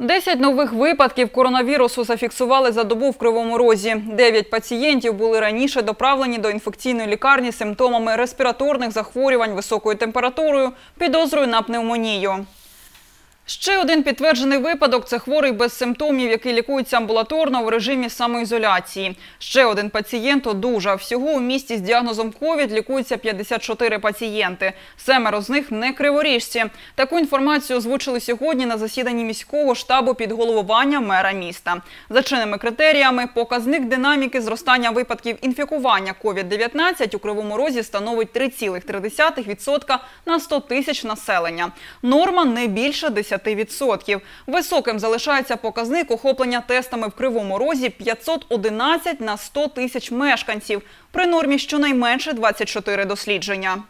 Десять нових випадків коронавірусу зафіксували за добу в Кривому Розі. Дев'ять пацієнтів були раніше доправлені до інфекційної лікарні симптомами респіраторних захворювань, високою температурою, підозрою на пневмонію. Ще один підтверджений випадок – це хворий без симптомів, який лікується амбулаторно в режимі самоізоляції. Ще один пацієнт одужав. Всього у місті з діагнозом ковід лікується 54 пацієнти. Семеро з них не криворіжці. Таку інформацію озвучили сьогодні на засіданні міського штабу під головування мера міста. За чинними критеріями, показник динаміки зростання випадків інфікування COVID-19 у Кривому Розі становить 3,3% на 100 тисяч населення. Норма не більше 10%. Високим залишається показник охоплення тестами в Кривому Розі 511 на 100 тисяч мешканців. При нормі щонайменше 24 дослідження.